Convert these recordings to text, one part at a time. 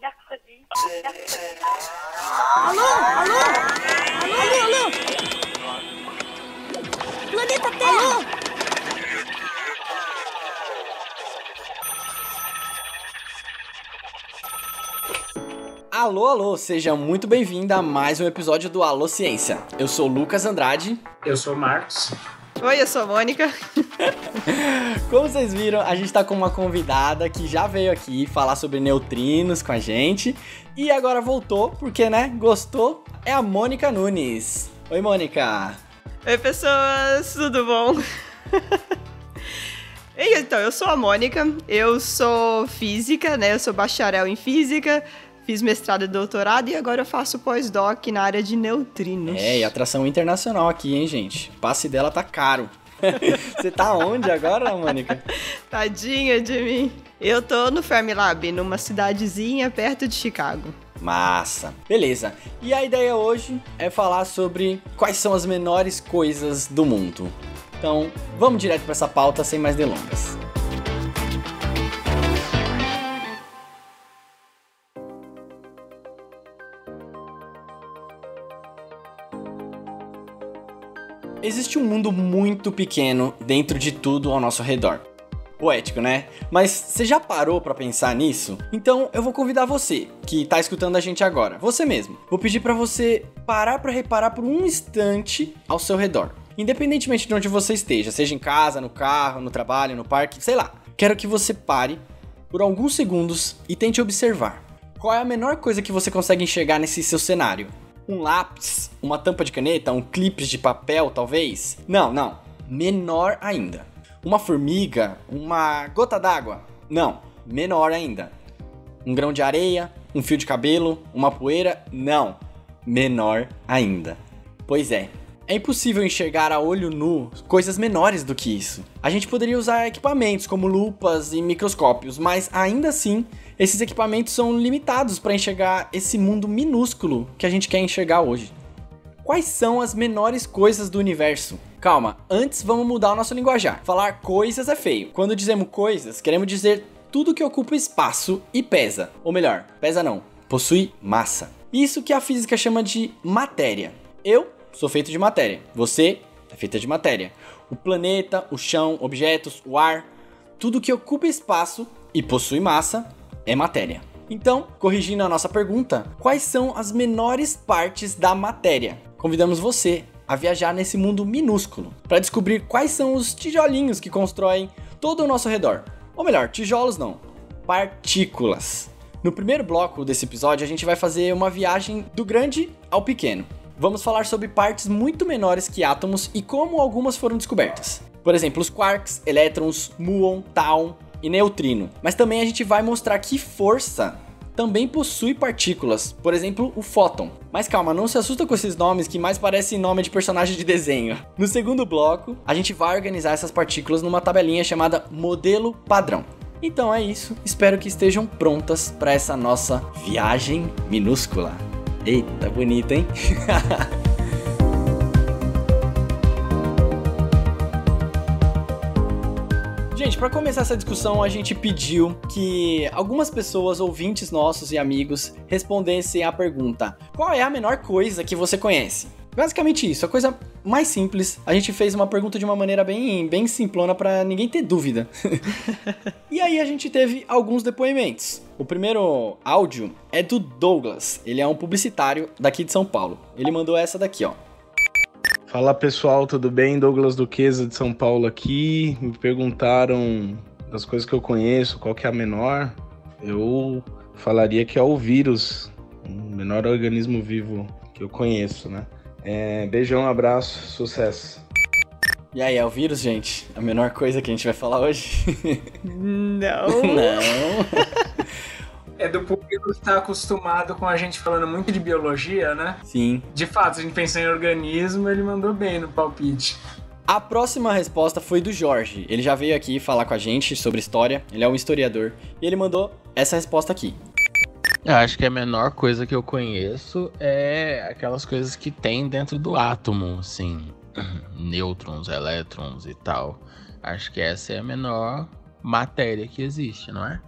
Mercredi. Alô? Alô? Alô, alô, Planeta Terra! Alô? Alô, alô, seja muito bem-vinda a mais um episódio do Alô Ciência. Eu sou Lucas Andrade. Eu sou o Marcos. Oi, eu sou a Mônica. Como vocês viram, a gente tá com uma convidada que já veio aqui falar sobre neutrinos com a gente e agora voltou porque, né, gostou. É a Mônica Nunes. Oi, Mônica. Oi, pessoas, tudo bom? Então, eu sou a Mônica, eu sou física, né? Eu sou bacharel em física, fiz mestrado e doutorado e agora eu faço pós-doc na área de neutrinos. É, e atração internacional aqui, hein, gente? O passe dela tá caro. Você tá onde agora, Mônica? Tadinha de mim. Eu tô no Fermilab, numa cidadezinha perto de Chicago. Massa. Beleza. E a ideia hoje é falar sobre quais são as menores coisas do mundo. Então, vamos direto para essa pauta sem mais delongas. Existe um mundo muito pequeno dentro de tudo ao nosso redor. Poético, né? Mas você já parou para pensar nisso? Então eu vou convidar você, que tá escutando a gente agora, você mesmo. Vou pedir para você parar para reparar por um instante ao seu redor. Independentemente de onde você esteja, seja em casa, no carro, no trabalho, no parque, sei lá. Quero que você pare por alguns segundos e tente observar. Qual é a menor coisa que você consegue enxergar nesse seu cenário? Um lápis, uma tampa de caneta, um clipe de papel, talvez? Não, não. Menor ainda. Uma formiga, uma gota d'água? Não, menor ainda. Um grão de areia, um fio de cabelo, uma poeira? Não, menor ainda. Pois é, é impossível enxergar a olho nu coisas menores do que isso. A gente poderia usar equipamentos como lupas e microscópios, mas ainda assim, esses equipamentos são limitados para enxergar esse mundo minúsculo que a gente quer enxergar hoje. Quais são as menores coisas do universo? Calma, antes vamos mudar o nosso linguajar. Falar coisas é feio. Quando dizemos coisas, queremos dizer tudo que ocupa espaço e pesa. Ou melhor, pesa não, possui massa. Isso que a física chama de matéria. Eu sou feito de matéria. Você é feita de matéria. O planeta, o chão, objetos, o ar, tudo que ocupa espaço e possui massa é matéria. Então, corrigindo a nossa pergunta, quais são as menores partes da matéria? Convidamos você a viajar nesse mundo minúsculo para descobrir quais são os tijolinhos que constroem todo o nosso redor. Ou melhor, tijolos não, partículas. No primeiro bloco desse episódio, a gente vai fazer uma viagem do grande ao pequeno. Vamos falar sobre partes muito menores que átomos e como algumas foram descobertas. Por exemplo, os quarks, elétrons, muon, tau e neutrino. Mas também a gente vai mostrar que força também possui partículas, por exemplo, o fóton. Mas calma, não se assusta com esses nomes que mais parecem nome de personagem de desenho. No segundo bloco, a gente vai organizar essas partículas numa tabelinha chamada modelo padrão. Então é isso, espero que estejam prontas para essa nossa viagem minúscula. Eita, bonito, hein? Gente, para começar essa discussão, a gente pediu que algumas pessoas, ouvintes nossos e amigos, respondessem a pergunta: qual é a menor coisa que você conhece? Basicamente isso, a coisa mais simples. A gente fez uma pergunta de uma maneira bem, bem simplona para ninguém ter dúvida. e aí a gente teve alguns depoimentos. O primeiro áudio é do Douglas. Ele é um publicitário daqui de São Paulo. Ele mandou essa daqui, ó. Fala pessoal, tudo bem? Douglas Duquesa de São Paulo aqui. Me perguntaram das coisas que eu conheço, qual que é a menor. Eu falaria que é o vírus, o menor organismo vivo que eu conheço, né? É, beijão, abraço, sucesso. E aí, é o vírus, gente? A menor coisa que a gente vai falar hoje? Não. Não. É do que está acostumado com a gente falando muito de biologia, né? Sim. De fato, se a gente pensar em organismo, ele mandou bem no palpite. A próxima resposta foi do Jorge. Ele já veio aqui falar com a gente sobre história. Ele é um historiador. E ele mandou essa resposta aqui. Eu acho que a menor coisa que eu conheço é aquelas coisas que tem dentro do átomo, assim, nêutrons, elétrons e tal. Acho que essa é a menor matéria que existe, não é?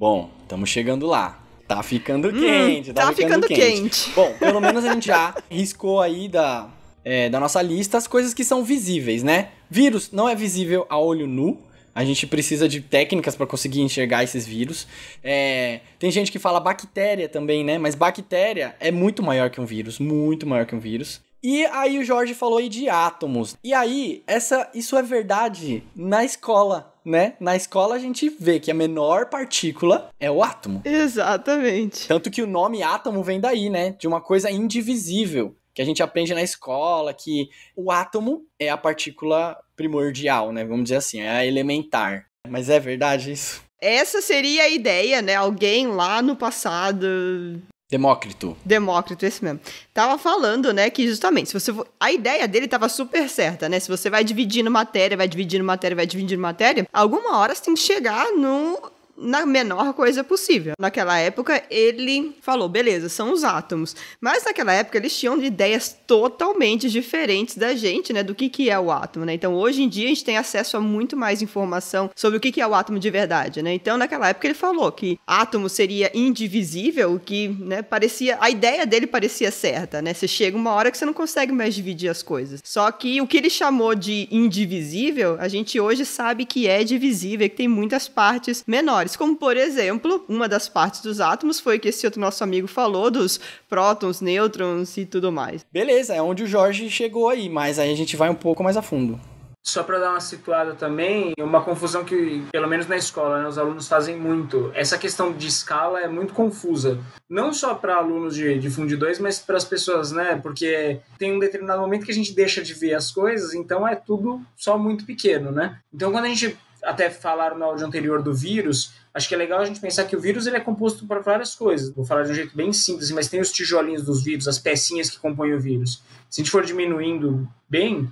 Bom, estamos chegando lá. Tá ficando quente, tá, tá ficando quente. Bom, pelo menos a gente já riscou aí da, é, da nossa lista as coisas que são visíveis, né? Vírus não é visível a olho nu. A gente precisa de técnicas para conseguir enxergar esses vírus. É, tem gente que fala bactéria também, né? Mas bactéria é muito maior que um vírus, muito maior que um vírus. E aí o Jorge falou aí de átomos. E aí, essa, isso é verdade na escola, né? Na escola a gente vê que a menor partícula é o átomo. Exatamente. Tanto que o nome átomo vem daí, né? De uma coisa indivisível. Que a gente aprende na escola, que o átomo é a partícula primordial, né? Vamos dizer assim, é a elementar. Mas é verdade isso? Essa seria a ideia, né? Alguém lá no passado Demócrito. Demócrito, esse mesmo. Tava falando, né, que justamente, se você for... a ideia dele tava super certa, né? Se você vai dividindo matéria, vai dividindo matéria, vai dividindo matéria, alguma hora você tem que chegar no na menor coisa possível. Naquela época, ele falou, beleza, são os átomos. Mas naquela época, eles tinham ideias totalmente diferentes da gente, né, do que, que é o átomo, né? Então, hoje em dia, a gente tem acesso a muito mais informação sobre o que, que é o átomo de verdade, né? Então, naquela época, ele falou que átomo seria indivisível, o que, né, parecia... A ideia dele parecia certa, né? Você chega uma hora que você não consegue mais dividir as coisas. Só que o que ele chamou de indivisível, a gente hoje sabe que é divisível, que tem muitas partes menores como por exemplo, uma das partes dos átomos foi que esse outro nosso amigo falou dos prótons, nêutrons e tudo mais. Beleza, é onde o Jorge chegou aí, mas aí a gente vai um pouco mais a fundo. Só para dar uma situada também, uma confusão que, pelo menos na escola, né, os alunos fazem muito. Essa questão de escala é muito confusa. Não só para alunos de, de Fundo 2, mas para as pessoas, né? Porque tem um determinado momento que a gente deixa de ver as coisas, então é tudo só muito pequeno, né? Então quando a gente até falaram no áudio anterior do vírus, acho que é legal a gente pensar que o vírus ele é composto por várias coisas. Vou falar de um jeito bem simples, mas tem os tijolinhos dos vírus, as pecinhas que compõem o vírus. Se a gente for diminuindo bem,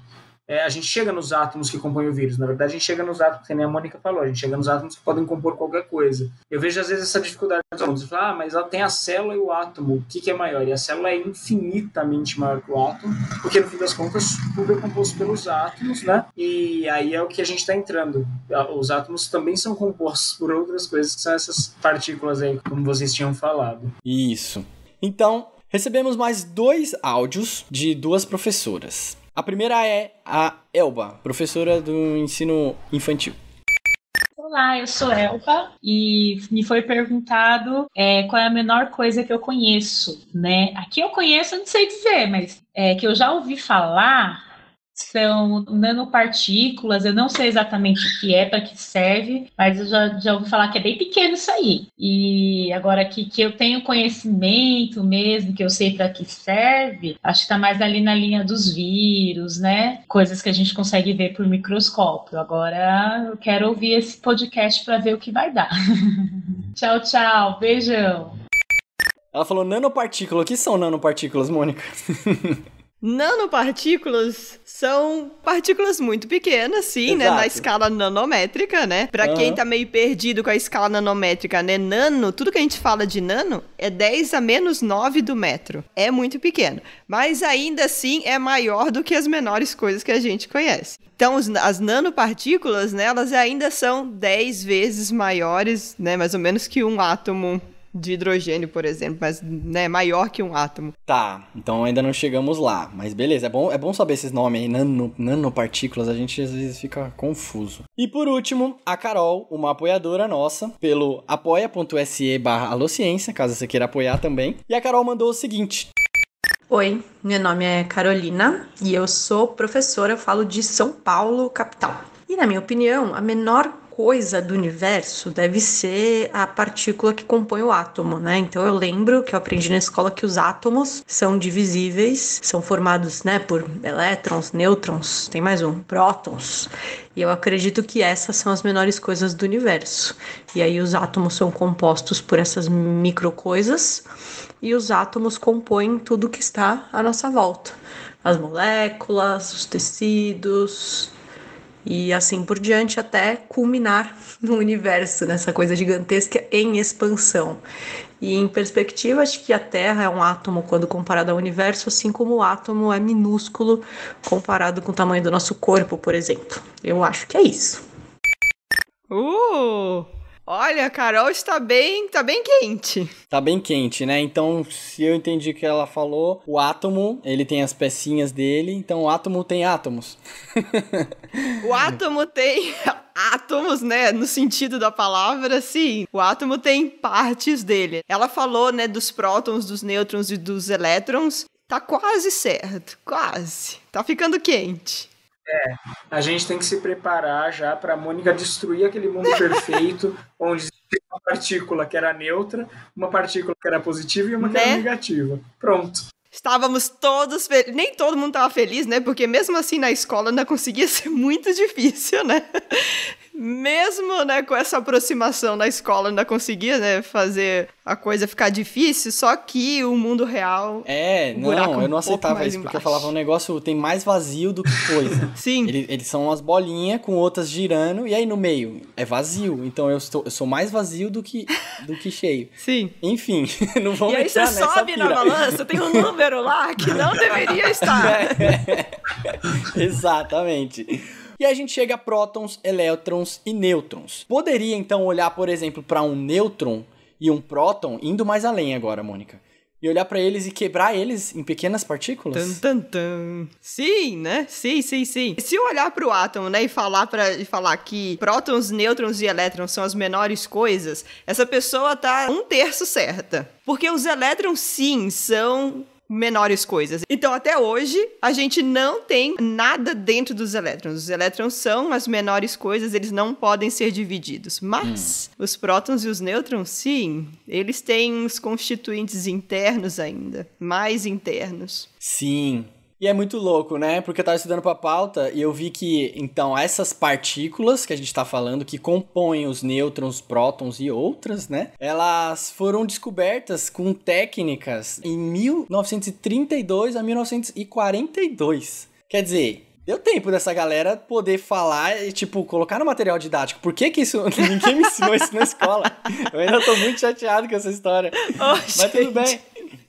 é, a gente chega nos átomos que compõem o vírus. Na verdade, a gente chega nos átomos, que nem a Mônica falou, a gente chega nos átomos que podem compor qualquer coisa. Eu vejo às vezes essa dificuldade dos alunos. Ah, mas ela tem a célula e o átomo. O que, que é maior? E a célula é infinitamente maior que o átomo, porque no fim das contas tudo é composto pelos átomos, né? E aí é o que a gente está entrando. Os átomos também são compostos por outras coisas, que são essas partículas aí, como vocês tinham falado. Isso. Então, recebemos mais dois áudios de duas professoras. A primeira é a Elba, professora do ensino infantil. Olá, eu sou Elba e me foi perguntado é, qual é a menor coisa que eu conheço, né? Aqui eu conheço, não sei dizer, mas é, que eu já ouvi falar são nanopartículas, eu não sei exatamente o que é, para que serve, mas eu já, já ouvi falar que é bem pequeno isso aí. E agora que, que eu tenho conhecimento mesmo, que eu sei para que serve, acho que está mais ali na linha dos vírus, né? Coisas que a gente consegue ver por microscópio. Agora eu quero ouvir esse podcast para ver o que vai dar. tchau, tchau. Beijão. Ela falou nanopartícula. O que são nanopartículas, Mônica? Nanopartículas são partículas muito pequenas, sim, Exato. né? Na escala nanométrica, né? Pra uhum. quem tá meio perdido com a escala nanométrica, né? Nano, tudo que a gente fala de nano é 10 a menos 9 do metro. É muito pequeno. Mas ainda assim é maior do que as menores coisas que a gente conhece. Então, as nanopartículas, né, elas ainda são 10 vezes maiores, né, mais ou menos que um átomo de hidrogênio, por exemplo, mas né, maior que um átomo. Tá, então ainda não chegamos lá. Mas beleza, é bom, é bom saber esses nomes aí, nano, nanopartículas, a gente às vezes fica confuso. E por último, a Carol, uma apoiadora nossa, pelo apoia.se barra alociência, caso você queira apoiar também. E a Carol mandou o seguinte. Oi, meu nome é Carolina e eu sou professora, eu falo de São Paulo, capital. E na minha opinião, a menor coisa do universo deve ser a partícula que compõe o átomo, né? Então eu lembro que eu aprendi na escola que os átomos são divisíveis, são formados, né, por elétrons, nêutrons, tem mais um, prótons. E eu acredito que essas são as menores coisas do universo. E aí os átomos são compostos por essas micro coisas e os átomos compõem tudo que está à nossa volta. As moléculas, os tecidos, e assim por diante até culminar no universo, nessa coisa gigantesca em expansão. E em perspectiva, acho que a Terra é um átomo quando comparado ao universo, assim como o átomo é minúsculo comparado com o tamanho do nosso corpo, por exemplo. Eu acho que é isso. Uh! Olha, a Carol está bem, tá bem quente. Tá bem quente, né? Então, se eu entendi o que ela falou, o átomo, ele tem as pecinhas dele, então o átomo tem átomos. O átomo tem átomos, né? No sentido da palavra, sim. O átomo tem partes dele. Ela falou, né, dos prótons, dos nêutrons e dos elétrons. Tá quase certo, quase. Tá ficando quente. A gente tem que se preparar já para a Mônica destruir aquele mundo perfeito, onde existia uma partícula que era neutra, uma partícula que era positiva e uma que Né? era negativa. Pronto. Estávamos todos felizes. Nem todo mundo estava feliz, né? Porque mesmo assim na escola ainda conseguia ser muito difícil, né? Mesmo, né, com essa aproximação na escola ainda conseguia, né, fazer a coisa ficar difícil, só que o mundo real É, buraco não, um eu não aceitava isso, porque eu embaixo. falava, o negócio tem mais vazio do que coisa. Sim. Ele- eles são umas bolinhas com outras girando, e aí no meio é vazio. Então eu, estou, eu sou mais vazio do que, do que cheio. Sim. Enfim, não vamos E aí você sobe na pira. balança, tem um número lá que não deveria estar. Exatamente. E a gente chega a prótons, elétrons e nêutrons. Poderia então olhar, por exemplo, para um nêutron e um próton, indo mais além agora, Mônica. E olhar para eles e quebrar eles em pequenas partículas? Tan, tan, tan. Sim, né? Sim, sim, sim. Se eu olhar pro átomo, né, e falar para e falar que prótons, nêutrons e elétrons são as menores coisas, essa pessoa tá um terço certa. Porque os elétrons, sim, são menores coisas. Então, até hoje, a gente não tem nada dentro dos elétrons. Os elétrons são as menores coisas, eles não podem ser divididos. Mas os prótons e os nêutrons, sim, eles têm os constituintes internos ainda, mais internos. Sim. E é muito louco, né? Porque eu tava estudando pra pauta e eu vi que, então, essas partículas que a gente tá falando, que compõem os nêutrons, prótons e outras, né? Elas foram descobertas com técnicas em 1932 a 1942. Quer dizer, deu tempo dessa galera poder falar e, tipo, colocar no material didático. Por que que isso... Ninguém me ensinou isso na escola. Eu ainda tô muito chateado com essa história. Oh, Mas tudo gente. bem.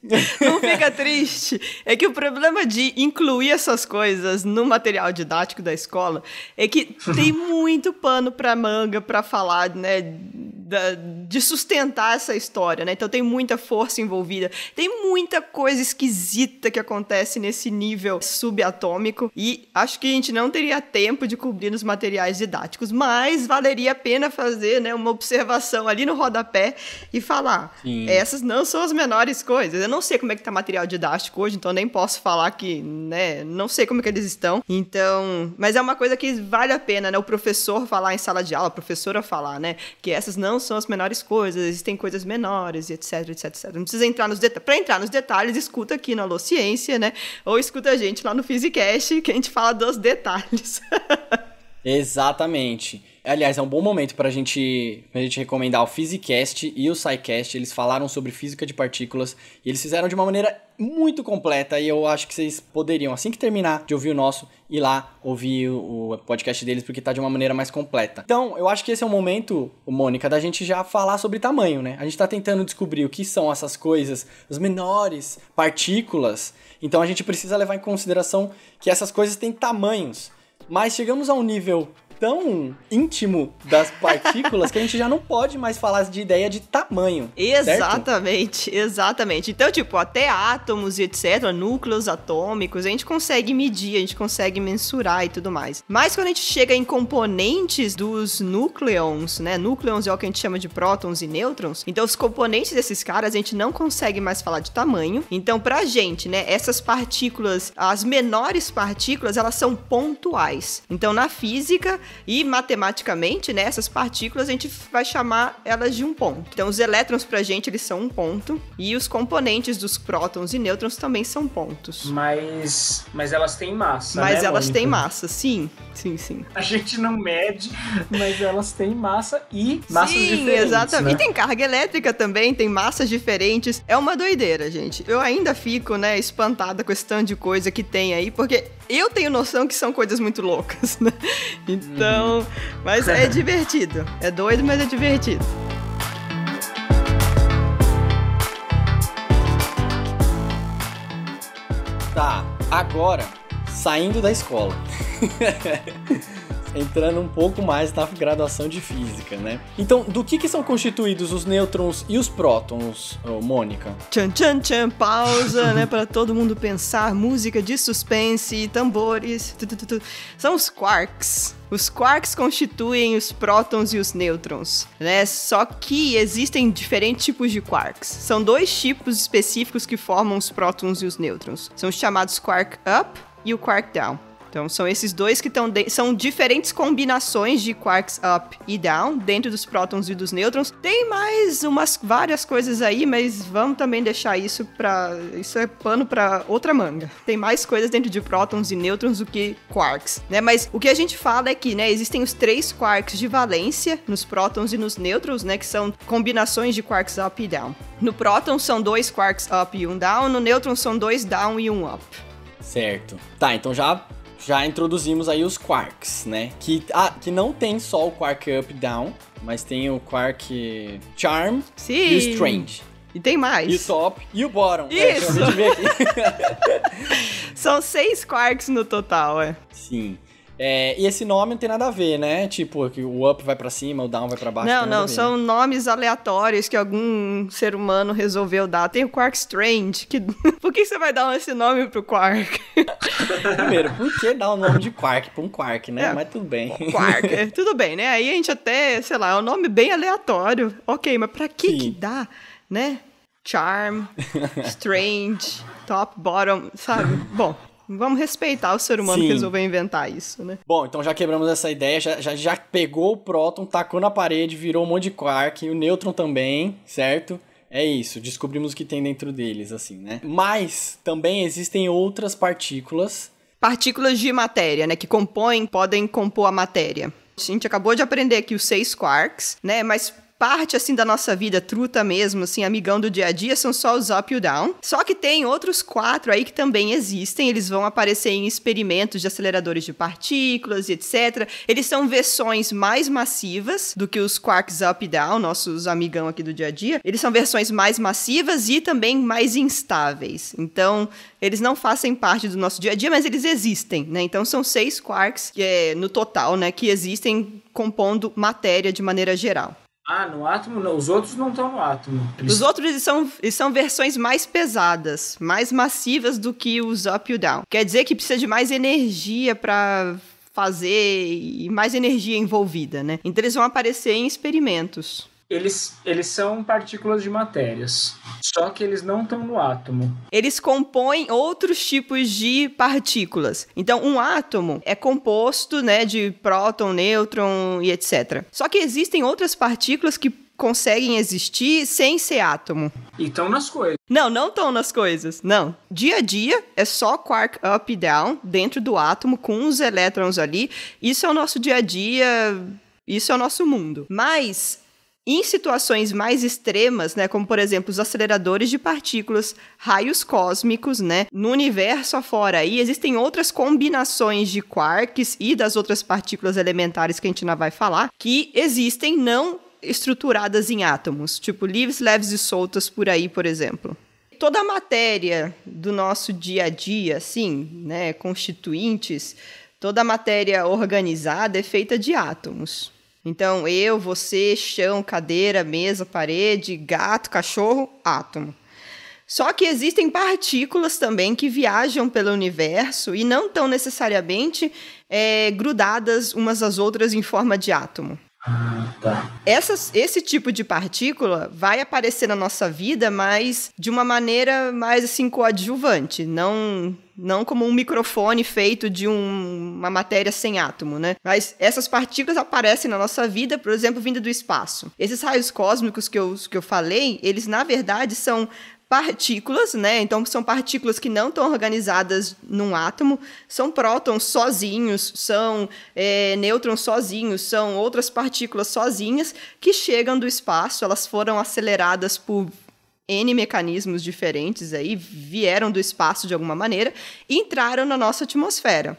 Não fica triste. É que o problema de incluir essas coisas no material didático da escola é que tem muito pano pra manga pra falar, né, da- de sustentar essa história, né? Então tem muita força envolvida, tem muita coisa esquisita que acontece nesse nível subatômico e acho que a gente não teria tempo de cobrir nos materiais didáticos, mas valeria a pena fazer, né, uma observação ali no rodapé e falar, Sim. essas não são as menores coisas. Eu não sei como é que tá material didático hoje, então nem posso falar que, né, não sei como é que eles estão. Então, mas é uma coisa que vale a pena, né, o professor falar em sala de aula, a professora falar, né, que essas não são as menores coisas, existem coisas menores, e etc, etc, etc. Não precisa entrar nos detalhes. Pra entrar nos detalhes, escuta aqui no Alô Ciência, né, ou escuta a gente lá no Physicast, que a gente fala dos detalhes. Exatamente. Aliás, é um bom momento pra gente, pra gente recomendar o Physicast e o SciCast. Eles falaram sobre física de partículas e eles fizeram de uma maneira muito completa. E eu acho que vocês poderiam, assim que terminar de ouvir o nosso, ir lá ouvir o, o podcast deles, porque tá de uma maneira mais completa. Então, eu acho que esse é o momento, Mônica, da gente já falar sobre tamanho, né? A gente tá tentando descobrir o que são essas coisas, as menores partículas. Então, a gente precisa levar em consideração que essas coisas têm tamanhos. Mas chegamos a um nível tão íntimo das partículas que a gente já não pode mais falar de ideia de tamanho. certo? Exatamente, exatamente. Então, tipo, até átomos e etc., núcleos atômicos, a gente consegue medir, a gente consegue mensurar e tudo mais. Mas quando a gente chega em componentes dos núcleons, né? Núcleons é o que a gente chama de prótons e nêutrons. Então, os componentes desses caras, a gente não consegue mais falar de tamanho. Então, pra gente, né, essas partículas, as menores partículas, elas são pontuais. Então, na física e matematicamente, né, essas partículas a gente vai chamar elas de um ponto. Então, os elétrons pra gente, eles são um ponto, e os componentes dos prótons e nêutrons também são pontos. Mas, mas elas têm massa. Mas né, elas Mônica? têm massa, sim. Sim, sim. A gente não mede, mas elas têm massa e massas Sim, diferentes. exatamente. né? E tem carga elétrica também, tem massas diferentes. É uma doideira, gente. Eu ainda fico, né, espantada com esse tanto de coisa que tem aí, porque eu tenho noção que são coisas muito loucas, né? Então, mas é divertido. É doido, mas é divertido. Tá, agora, saindo da escola. entrando um pouco mais na graduação de física, né? Então, do que, que são constituídos os nêutrons e os prótons, Mônica? Tchan, tchan, tchan, pausa, né? Para todo mundo pensar, música de suspense, tambores. tu, tu, tu. São os quarks. Os quarks constituem os prótons e os nêutrons, né? Só que existem diferentes tipos de quarks. São dois tipos específicos que formam os prótons e os nêutrons. São os chamados quark up e o quark down. Então são esses dois que estão são diferentes combinações de quarks up e down dentro dos prótons e dos nêutrons. Tem mais umas várias coisas aí, mas vamos também deixar isso para isso é pano para outra manga. Tem mais coisas dentro de prótons e nêutrons do que quarks, né? Mas o que a gente fala é que, né, existem os três quarks de valência nos prótons e nos nêutrons, né, que são combinações de quarks up e down. No próton são dois quarks up e um down, no nêutron são dois down e um up. Certo. Tá, então já já introduzimos aí os quarks, né? Que, ah, que não tem só o quark up down, mas tem o quark charm Sim. e o strange. E tem mais. E o top e o bottom. É, Isso. aqui. São seis quarks no total, é. Sim. É, e esse nome não tem nada a ver, né? Tipo, que o up vai pra cima, o down vai pra baixo. Não, não, ver, são né? nomes aleatórios que algum ser humano resolveu dar. Tem o Quark Strange, que... Por que você vai dar esse nome pro Quark? Primeiro, por que dar o nome de quark pra um quark, né? É. Mas tudo bem. Quark, é, tudo bem, né? Aí a gente até, sei lá, é um nome bem aleatório. Ok, mas pra que Sim. que dá, né? Charm, Strange, Top, Bottom, sabe? Bom, vamos respeitar o ser humano Sim. que resolveu inventar isso, né? Bom, então já quebramos essa ideia, já, já, já pegou o próton, tacou na parede, virou um monte de quark, o nêutron também, certo? É isso, descobrimos o que tem dentro deles, assim, né? Mas também existem outras partículas. Partículas de matéria, né? Que compõem, podem compor a matéria. A gente acabou de aprender aqui os seis quarks, né? Mas parte, assim, da nossa vida, truta mesmo, assim, amigão do dia a dia, são só os up e o down. Só que tem outros quatro aí que também existem. Eles vão aparecer em experimentos de aceleradores de partículas e etc. Eles são versões mais massivas do que os quarks up e down, nossos amigão aqui do dia a dia. Eles são versões mais massivas e também mais instáveis. Então, eles não fazem parte do nosso dia a dia, mas eles existem, né? Então são seis quarks que é, no total, né, que existem compondo matéria de maneira geral. Ah, no átomo não. Os outros não estão no átomo. Os outros são, são versões mais pesadas, mais massivas do que os up e o down. Quer dizer que precisa de mais energia para fazer e mais energia envolvida, né? Então eles vão aparecer em experimentos. Eles, eles são partículas de matérias. Só que eles não estão no átomo. eles compõem outros tipos de partículas. Então, um átomo é composto, né, de próton, nêutron e etc. Só que existem outras partículas que conseguem existir sem ser átomo. E estão nas coisas. Não, não estão nas coisas. Não. Dia a dia é só quark up e down dentro do átomo com os elétrons ali. Isso é o nosso dia a dia, isso é o nosso mundo. Mas em situações mais extremas, né, como por exemplo os aceleradores de partículas, raios cósmicos, né, no universo afora aí existem outras combinações de quarks e das outras partículas elementares que a gente ainda vai falar, que existem não estruturadas em átomos, tipo livres, leves e soltas por aí, por exemplo. Toda a matéria do nosso dia a dia, assim, né, constituintes, toda a matéria organizada é feita de átomos. Então, eu, você, chão, cadeira, mesa, parede, gato, cachorro, átomo. Só que existem partículas também que viajam pelo universo e não estão necessariamente é, grudadas umas às outras em forma de átomo. Tá. Essas, esse tipo de partícula vai aparecer na nossa vida, mas de uma maneira mais assim coadjuvante, não não como um microfone feito de um- uma matéria sem átomo, né? Mas essas partículas aparecem na nossa vida, por exemplo, vindo do espaço. Esses raios cósmicos que eu, que eu falei, eles na verdade são partículas, né? Então são partículas que não estão organizadas num átomo, são prótons sozinhos, são é, nêutrons sozinhos, são outras partículas sozinhas que chegam do espaço, elas foram aceleradas por N mecanismos diferentes aí, vieram do espaço de alguma maneira e entraram na nossa atmosfera.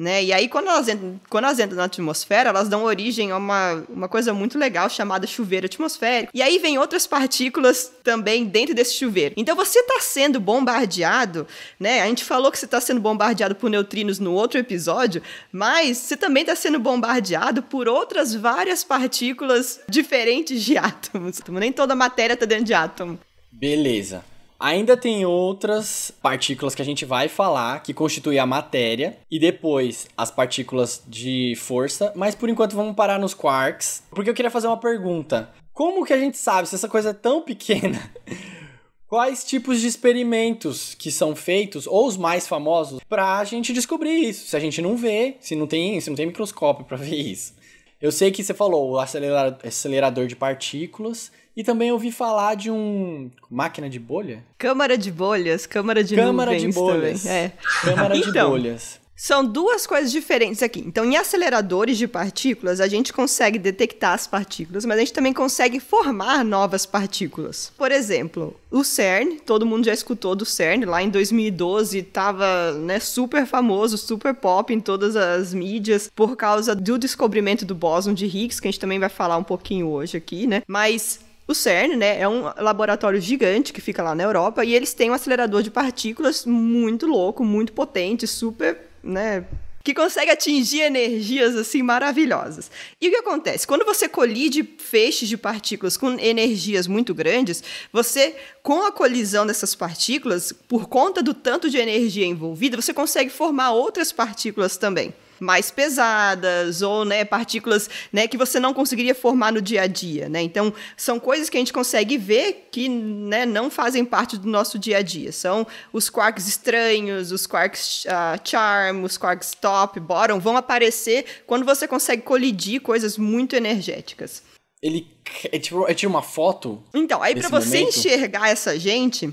Né? E aí, quando elas, entram, quando elas entram na atmosfera, elas dão origem a uma, uma coisa muito legal chamada chuveiro atmosférico. E aí vem outras partículas também dentro desse chuveiro. Então, você está sendo bombardeado, né? A gente falou que você está sendo bombardeado por neutrinos no outro episódio, mas você também está sendo bombardeado por outras várias partículas diferentes de átomos. Nem toda matéria está dentro de átomo. Beleza. Ainda tem outras partículas que a gente vai falar que constituem a matéria e depois as partículas de força, mas por enquanto vamos parar nos quarks, porque eu queria fazer uma pergunta. Como que a gente sabe se essa coisa é tão pequena? Quais tipos de experimentos que são feitos, ou os mais famosos, para a gente descobrir isso? Se a gente não vê, se não tem, se não tem microscópio para ver isso. Eu sei que você falou o acelerador de partículas, e também ouvi falar de um. Máquina de bolha? Câmara de bolhas, câmara de câmara nuvens de bolhas. também. É. Câmara então, de bolhas. São duas coisas diferentes aqui. Então, em aceleradores de partículas, a gente consegue detectar as partículas, mas a gente também consegue formar novas partículas. Por exemplo, o CERN, todo mundo já escutou do CERN, lá em 2012 estava né, super famoso, super pop em todas as mídias por causa do descobrimento do bóson de Higgs, que a gente também vai falar um pouquinho hoje aqui, né? Mas o CERN, né, é um laboratório gigante que fica lá na Europa e eles têm um acelerador de partículas muito louco, muito potente, super, né, que consegue atingir energias assim maravilhosas. E o que acontece? Quando você colide feixes de partículas com energias muito grandes, você, com a colisão dessas partículas, por conta do tanto de energia envolvida, você consegue formar outras partículas também mais pesadas ou né, partículas né, que você não conseguiria formar no dia a dia. Né? Então, são coisas que a gente consegue ver que né, não fazem parte do nosso dia a dia. São os quarks estranhos, os quarks uh, charm, os quarks top, bottom, vão aparecer quando você consegue colidir coisas muito energéticas. Ele é tipo, é tipo uma foto? Então, aí para você momento? enxergar essa gente,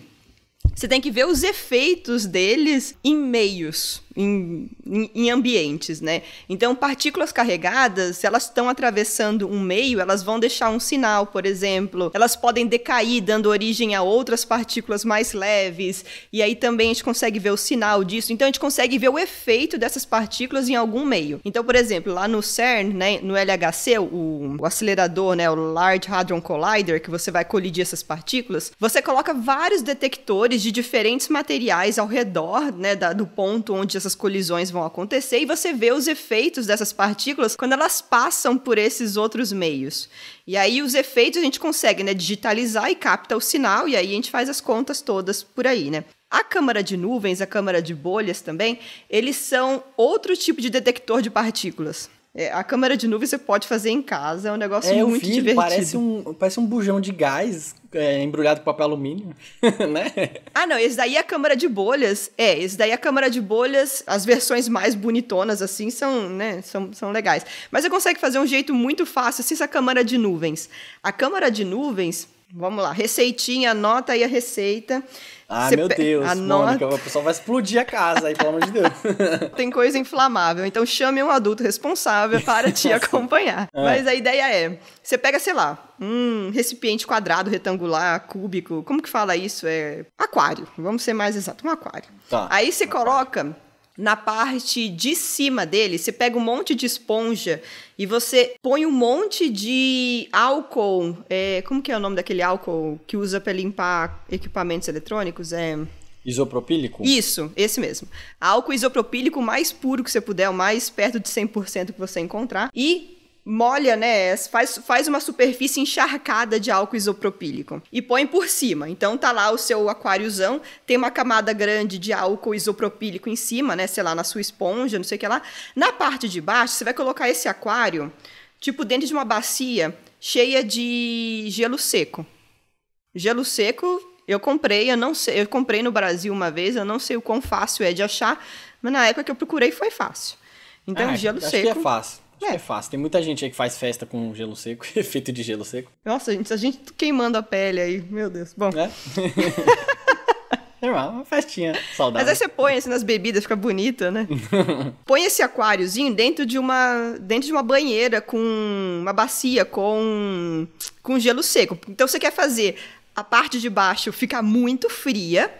você tem que ver os efeitos deles em meios em, em, ambientes, né? Então, partículas carregadas, se elas estão atravessando um meio, elas vão deixar um sinal, por exemplo. Elas podem decair, dando origem a outras partículas mais leves. E aí também a gente consegue ver o sinal disso. Então, a gente consegue ver o efeito dessas partículas em algum meio. Então, por exemplo, lá no CERN, né, no LHC, o, o acelerador, né, o Large Hadron Collider, que você vai colidir essas partículas, você coloca vários detectores de diferentes materiais ao redor, né, da, do ponto onde essas essas colisões vão acontecer e você vê os efeitos dessas partículas quando elas passam por esses outros meios. E aí os efeitos a gente consegue, né, digitalizar e capta o sinal e aí a gente faz as contas todas por aí, né? A câmara de nuvens, a câmara de bolhas também, eles são outro tipo de detector de partículas. É, a câmera de nuvem você pode fazer em casa, é um negócio é, muito vi, divertido. Parece um, parece um bujão de gás é, embrulhado com papel alumínio, né? Ah, não, esse daí é a câmera de bolhas. É, esse daí é a câmera de bolhas, as versões mais bonitonas, assim, são, né, são, são legais. Mas você consegue fazer um jeito muito fácil, assim, essa câmera de nuvens. A câmera de nuvens, vamos lá, receitinha, anota aí a receita. Ah, meu Deus, anota... Mônica, o pessoal vai explodir a casa aí, pelo amor de Deus. Tem coisa inflamável, então chame um adulto responsável para te acompanhar. É. Mas a ideia é, você pega, sei lá, um recipiente quadrado, retangular, cúbico, como que fala isso? É aquário, vamos ser mais exato, um aquário. Tá. Aí você coloca na parte de cima dele, você pega um monte de esponja e você põe um monte de álcool. É, como que é o nome daquele álcool que usa para limpar equipamentos eletrônicos? É. Isopropílico? Isso, esse mesmo. Álcool isopropílico mais puro que você puder, o mais perto de 100% que você encontrar. E molha, né? Faz, faz uma superfície encharcada de álcool isopropílico e põe por cima. Então tá lá o seu aquáriozão, tem uma camada grande de álcool isopropílico em cima, né? Sei lá, na sua esponja, não sei o que lá. Na parte de baixo, você vai colocar esse aquário, tipo, dentro de uma bacia cheia de gelo seco. Gelo seco, eu comprei, eu não sei, eu comprei no Brasil uma vez, eu não sei o quão fácil é de achar, mas na época que eu procurei foi fácil. Então, ah, gelo acho seco. Que é fácil. É. é fácil. Tem muita gente aí que faz festa com gelo seco, efeito de gelo seco. Nossa, gente, a gente queimando a pele aí, meu Deus. Bom. É. Normal, uma festinha saudável. Mas aí você põe assim nas bebidas, fica bonita, né? põe esse aquáriozinho dentro de uma dentro de uma banheira com uma bacia com com gelo seco. Então você quer fazer a parte de baixo ficar muito fria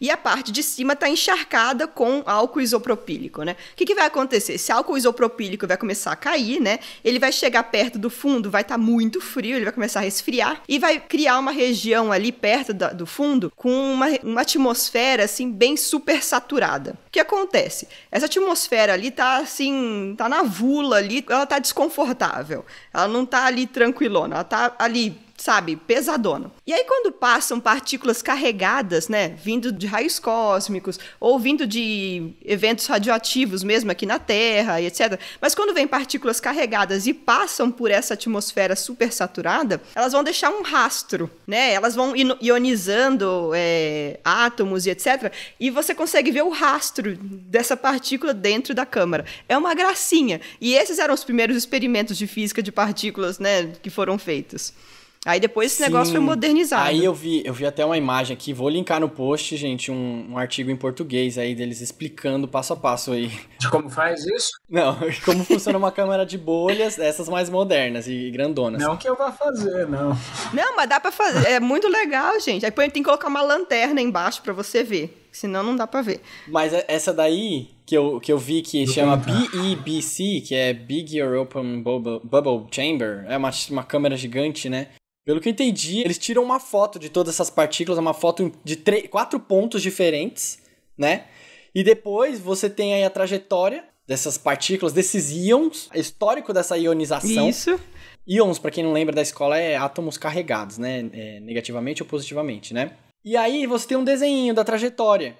e a parte de cima está encharcada com álcool isopropílico, né? O que, que, vai acontecer? Esse álcool isopropílico vai começar a cair, né? Ele vai chegar perto do fundo, vai estar tá muito frio, ele vai começar a resfriar e vai criar uma região ali perto da, do fundo com uma, uma atmosfera assim bem super saturada. O que acontece? Essa atmosfera ali tá assim, tá na vula ali, ela tá desconfortável. Ela não tá ali tranquilona, ela tá ali sabe, pesadona. E aí quando passam partículas carregadas, né, vindo de raios cósmicos ou vindo de eventos radioativos mesmo aqui na Terra etc. Mas quando vem partículas carregadas e passam por essa atmosfera supersaturada, elas vão deixar um rastro, né? Elas vão ionizando é, átomos e etc. E você consegue ver o rastro dessa partícula dentro da câmara. É uma gracinha. E esses eram os primeiros experimentos de física de partículas, né, que foram feitos. Aí depois esse Sim. negócio foi modernizado. Aí eu vi, eu vi até uma imagem aqui, vou linkar no post, gente, um, um artigo em português aí deles explicando passo a passo aí. De como faz isso? Não, como funciona uma câmera de bolhas, essas mais modernas e grandonas. Não que eu vá fazer, não. Não, mas dá pra fazer, é muito legal, gente. Aí tem que colocar uma lanterna embaixo para você ver. Senão não dá pra ver. Mas é, essa daí, que eu, que eu vi que Do chama BEBC, que é Big European Bubble, Bubble Chamber, é uma, uma câmera gigante, né? Pelo que eu entendi, eles tiram uma foto de todas essas partículas, uma foto de quatro pontos diferentes, né? E depois você tem aí a trajetória dessas partículas, desses íons, histórico dessa ionização. Isso. Íons, para quem não lembra da escola, é átomos carregados, né? É, negativamente ou positivamente, né? E aí você tem um desenho da trajetória.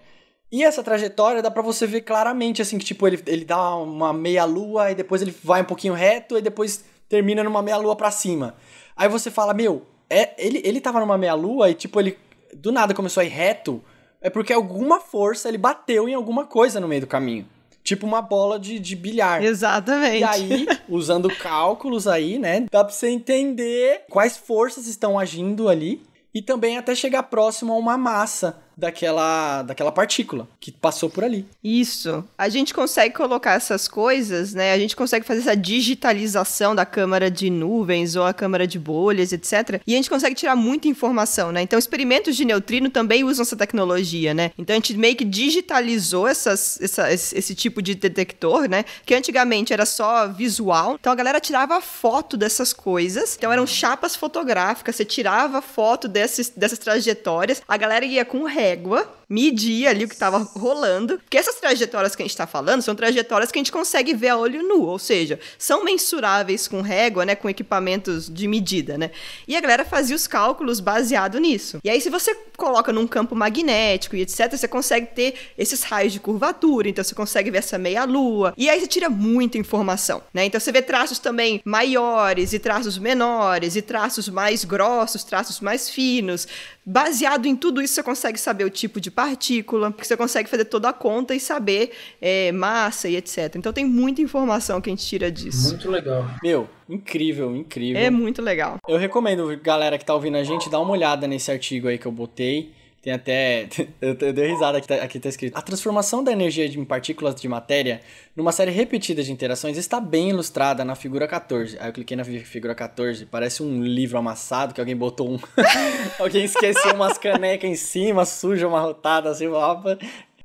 E essa trajetória dá para você ver claramente, assim, que tipo, ele, ele dá uma meia-lua e depois ele vai um pouquinho reto e depois termina numa meia-lua para cima. Aí você fala, meu, é, ele, ele tava numa meia-lua e, tipo, ele do nada começou a ir reto. É porque alguma força ele bateu em alguma coisa no meio do caminho. Tipo uma bola de, de bilhar. Exatamente. E aí, usando cálculos aí, né? Dá pra você entender quais forças estão agindo ali. E também até chegar próximo a uma massa daquela, daquela partícula que passou por ali. Isso. A gente consegue colocar essas coisas, né? A gente consegue fazer essa digitalização da câmara de nuvens ou a câmara de bolhas, etc. E a gente consegue tirar muita informação, né? Então, experimentos de neutrino também usam essa tecnologia, né? Então, a gente meio que digitalizou essas, essa, esse tipo de detector, né? Que antigamente era só visual. Então, a galera tirava foto dessas coisas. Então, eram chapas fotográficas. Você tirava foto desses, dessas trajetórias. A galera ia com ré régua, medir ali o que estava rolando, porque essas trajetórias que a gente está falando são trajetórias que a gente consegue ver a olho nu, ou seja, são mensuráveis com régua, né, com equipamentos de medida, né? E a galera fazia os cálculos baseado nisso. E aí se você coloca num campo magnético e etc, você consegue ter esses raios de curvatura, então você consegue ver essa meia lua. E aí você tira muita informação, né? Então você vê traços também maiores e traços menores e traços mais grossos, traços mais finos. Baseado em tudo isso você consegue saber o tipo de partícula, porque você consegue fazer toda a conta e saber é, massa e etc. Então tem muita informação que a gente tira disso. Muito legal. Meu, incrível, incrível. É muito legal. Eu recomendo, galera que tá ouvindo a gente, dar uma olhada nesse artigo aí que eu botei. Tem até. Eu, eu dei risada aqui, tá, aqui tá escrito. A transformação da energia em partículas de matéria numa série repetida de interações está bem ilustrada na figura 14. Aí eu cliquei na figura 14, parece um livro amassado que alguém botou um. alguém esqueceu umas canecas em cima, suja, uma rotada assim, opa.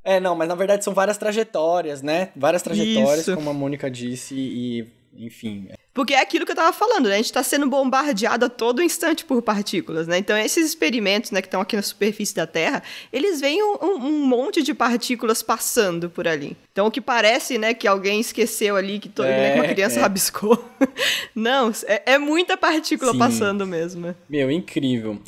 É, não, mas na verdade são várias trajetórias, né? Várias trajetórias, Isso. como a Mônica disse, e enfim. Porque é aquilo que eu tava falando, né? A gente tá sendo bombardeado a todo instante por partículas, né? Então, esses experimentos, né, que estão aqui na superfície da Terra, eles veem um, um, monte de partículas passando por ali. Então, o que parece, né, que alguém esqueceu ali, que, todo, é, né, que uma criança é. rabiscou. Não, é, é, muita partícula Sim. passando mesmo. Meu, incrível.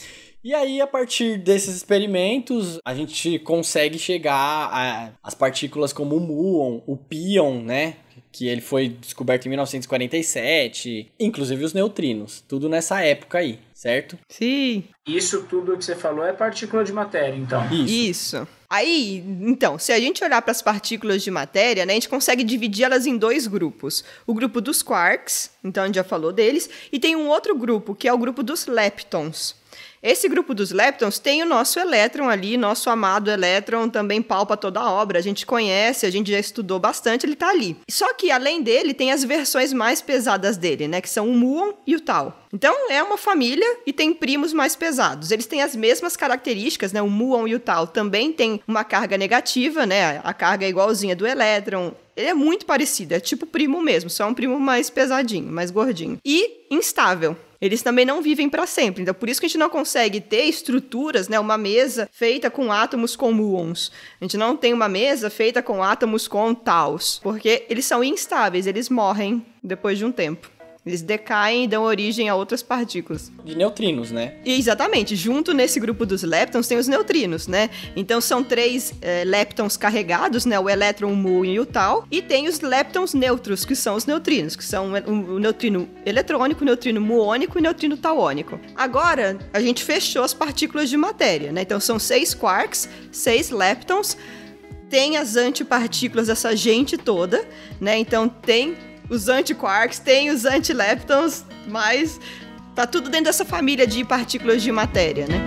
E aí, a partir desses experimentos, a gente consegue chegar às partículas como o muon, o pion, né? Que ele foi descoberto em 1947, inclusive os neutrinos, tudo nessa época aí, certo? Sim. Isso tudo que você falou é partícula de matéria, então. Isso. Isso. Aí, então, se a gente olhar para as partículas de matéria, né, a gente consegue dividir elas em dois grupos. O grupo dos quarks, então a gente já falou deles, e tem um outro grupo, que é o grupo dos leptons. Esse grupo dos leptons tem o nosso elétron ali, nosso amado elétron também palpa toda a obra, a gente conhece, a gente já estudou bastante, ele está ali. Só que além dele, tem as versões mais pesadas dele, né? Que são o Muon e o Tau. Então é uma família e tem primos mais pesados. Eles têm as mesmas características, né? O Muon e o Tau também tem uma carga negativa, né? A carga é igualzinha do elétron. Ele é muito parecido, é tipo primo mesmo, só um primo mais pesadinho, mais gordinho. E instável eles também não vivem para sempre. Então, por isso que a gente não consegue ter estruturas, né, uma mesa feita com átomos com muons. A gente não tem uma mesa feita com átomos com taus, porque eles são instáveis, eles morrem depois de um tempo. Eles decaem e dão origem a outras partículas. De neutrinos, né? E, exatamente. Junto nesse grupo dos leptons tem os neutrinos, né? Então são três é, leptons carregados, né? O elétron, o muon e o tal. E tem os leptons neutros, que são os neutrinos, que são o, o neutrino eletrônico, o neutrino muônico e o neutrino tauônico. Agora, a gente fechou as partículas de matéria, né? Então são seis quarks, seis leptons, tem as antipartículas dessa gente toda, né? Então tem os antiquarks, tem os antileptons, mas tá tudo dentro dessa família de partículas de matéria, né?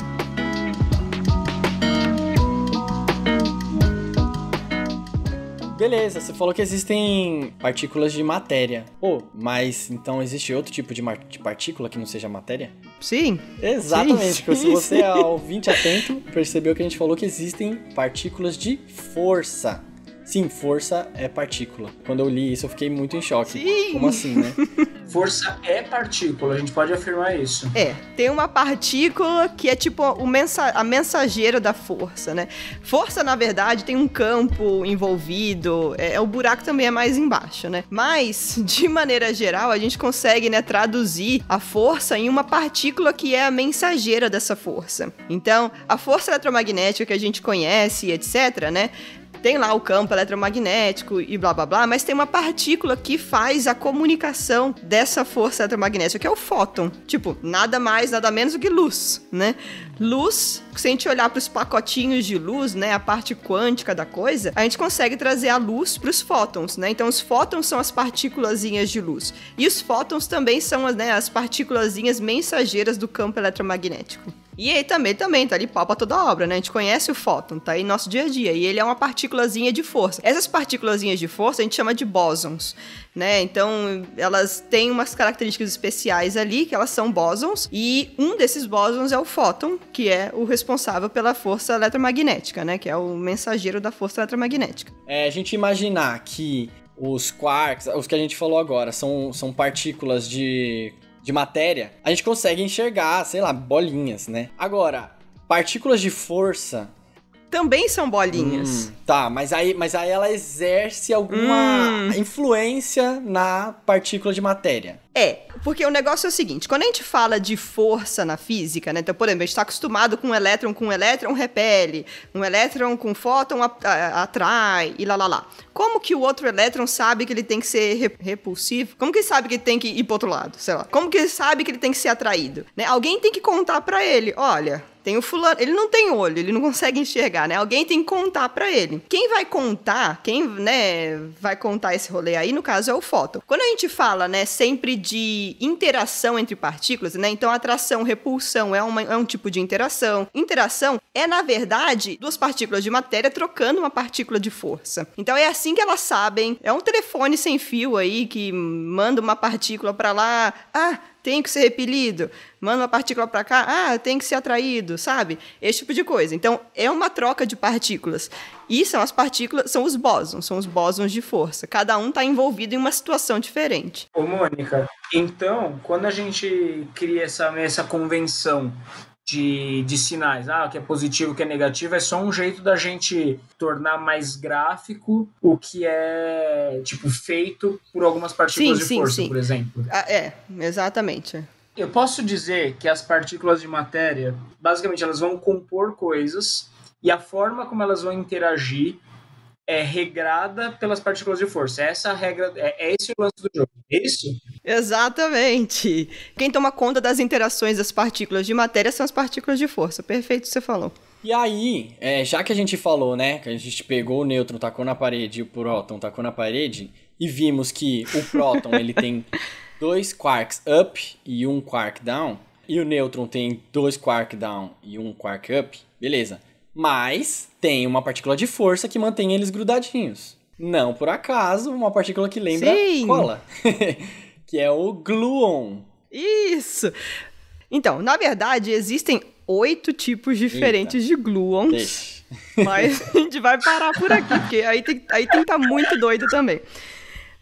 Beleza, você falou que existem partículas de matéria. Pô, mas então existe outro tipo de, de partícula que não seja matéria? Sim. Exatamente, sim, porque se você é ouvinte atento, percebeu que a gente falou que existem partículas de força. Sim, força é partícula. Quando eu li isso, eu fiquei muito em choque. Sim. Como assim, né? Força é partícula, a gente pode afirmar isso. É, tem uma partícula que é tipo o mensa a mensageira da força, né? Força, na verdade, tem um campo envolvido, é, é, o buraco também é mais embaixo, né? Mas, de maneira geral, a gente consegue, né, traduzir a força em uma partícula que é a mensageira dessa força. Então, a força eletromagnética que a gente conhece, etc., né? Tem lá o campo eletromagnético e blá blá blá, mas tem uma partícula que faz a comunicação dessa força eletromagnética, que é o fóton. Tipo, nada mais, nada menos do que luz, né? Luz, se a gente olhar para os pacotinhos de luz, né, a parte quântica da coisa, a gente consegue trazer a luz para os fótons, né? Então, os fótons são as partículazinhas de luz. E os fótons também são né, as partículazinhas mensageiras do campo eletromagnético. E aí também, também, tá ali pau pra toda obra, né? A gente conhece o fóton, tá aí no nosso dia a dia. E ele é uma partículazinha de força. Essas partículazinhas de força a gente chama de bósons, né? Então, elas têm umas características especiais ali, que elas são bósons. E um desses bósons é o fóton, que é o responsável pela força eletromagnética, né? Que é o mensageiro da força eletromagnética. É, a gente imaginar que os quarks, os que a gente falou agora, são, são partículas de de matéria, a gente consegue enxergar, sei lá, bolinhas, né? Agora, partículas de força também são bolinhas. Hum, tá, mas aí, mas aí ela exerce alguma hum. influência na partícula de matéria. É, porque o negócio é o seguinte, quando a gente fala de força na física, né? Então, por exemplo, a gente está acostumado com um elétron com um elétron repele, um elétron com fóton atrai e lá lá lá. Como que o outro elétron sabe que ele tem que ser repulsivo? Como que ele sabe que ele tem que ir pro outro lado? Sei lá. Como que ele sabe que ele tem que ser atraído? Né? Alguém tem que contar para ele, olha, tem o fulano, ele não tem olho, ele não consegue enxergar, né? Alguém tem que contar para ele. Quem vai contar, quem, né, vai contar esse rolê aí, no caso é o fóton. Quando a gente fala, né, sempre de interação entre partículas, né? Então atração, repulsão é, uma, é um tipo de interação. Interação é, na verdade, duas partículas de matéria trocando uma partícula de força. Então é assim que elas sabem. É um telefone sem fio aí que manda uma partícula para lá. Ah, tem que ser repelido. Manda uma partícula para cá, ah, tem que ser atraído, sabe? Esse tipo de coisa. Então, é uma troca de partículas. E são as partículas, são os bósons, são os bósons de força. Cada um está envolvido em uma situação diferente. Ô, Mônica, então, quando a gente cria essa, essa convenção de, de sinais, ah, o que é positivo, o que é negativo, é só um jeito da gente tornar mais gráfico o que é, tipo, feito por algumas partículas sim, de sim, força, sim. por exemplo. Ah, é, exatamente. Eu posso dizer que as partículas de matéria, basicamente, elas vão compor coisas e a forma como elas vão interagir é regrada pelas partículas de força. Essa é a regra, é, é esse o lance do jogo. É isso? Exatamente. Quem toma conta das interações das partículas de matéria são as partículas de força. Perfeito o que você falou. E aí, é, já que a gente falou, né, que a gente pegou o nêutron, tacou na parede e o próton tacou na parede, e vimos que o próton ele tem dois quarks up e um quark down, e o nêutron tem dois quark down e um quark up, beleza. Mas tem uma partícula de força que mantém eles grudadinhos. Não, por acaso, uma partícula que lembra Sim. cola. que é o gluon. Isso! Então, na verdade, existem oito tipos diferentes de gluons. Deixa. Mas a gente vai parar por aqui, porque aí tem, aí tem que estar muito doido também.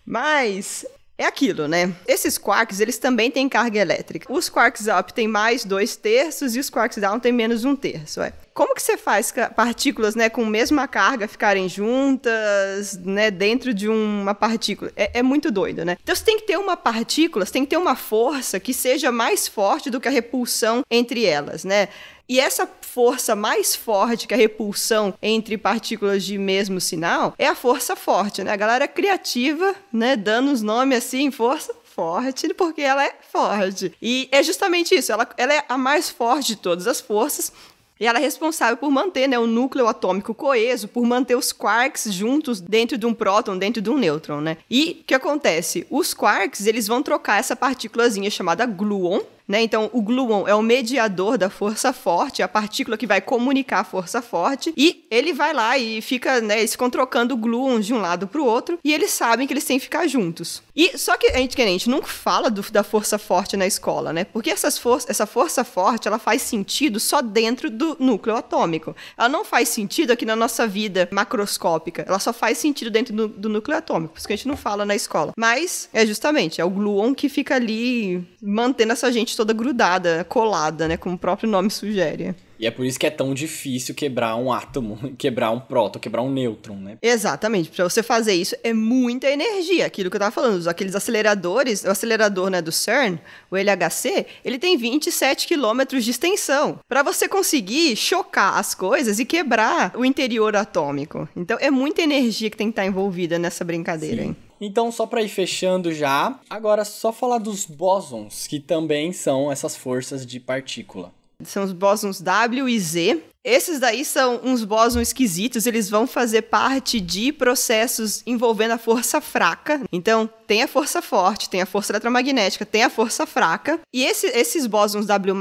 Mas é aquilo, né? Esses quarks, eles também têm carga elétrica. Os quarks up têm mais dois terços e os quarks down têm menos um terço. É. Como que você faz partículas, né, com mesma carga ficarem juntas, né, dentro de uma partícula? É, é muito doido, né? Então você tem que ter uma partícula, você tem que ter uma força que seja mais forte do que a repulsão entre elas, né? E essa força mais forte que a repulsão entre partículas de mesmo sinal é a força forte, né? A galera criativa, né, dando os nomes assim, força forte, porque ela é forte. E é justamente isso, ela, ela é a mais forte de todas as forças. E ela é responsável por manter né, o núcleo atômico coeso, por manter os quarks juntos dentro de um próton, dentro de um nêutron, né? E o que acontece? Os quarks, eles vão trocar essa partículazinha chamada gluon, né? Então, o gluon é o mediador da força forte, é a partícula que vai comunicar a força forte, e ele vai lá e fica, né, ficam trocando gluons de um lado pro outro, e eles sabem que eles têm que ficar juntos. E só que a gente, a gente nunca fala do- da força forte na escola, né? Porque essas for essa força forte, ela faz sentido só dentro do núcleo atômico. Ela não faz sentido aqui na nossa vida macroscópica. Ela só faz sentido dentro do, do núcleo atômico, por isso que a gente não fala na escola. Mas é justamente, é o gluon que fica ali mantendo essa gente toda grudada, colada, né? Como o próprio nome sugere. E é por isso que é tão difícil quebrar um átomo, quebrar um próton, quebrar um nêutron, né? Exatamente. Pra você fazer isso é muita energia. Aquilo que eu tava falando, aqueles aceleradores, o acelerador né, do CERN, o LHC, ele tem 27 quilômetros de extensão. Pra você conseguir chocar as coisas e quebrar o interior atômico. Então é muita energia que tem que estar envolvida nessa brincadeira, hein? Então, só pra ir fechando já, agora só falar dos bósons, que também são essas forças de partícula. São os bósons W e Z. Esses daí são uns bósons esquisitos, eles vão fazer parte de processos envolvendo a força fraca. Então, tem a força forte, tem a força eletromagnética, tem a força fraca. E esse- esses bósons W+,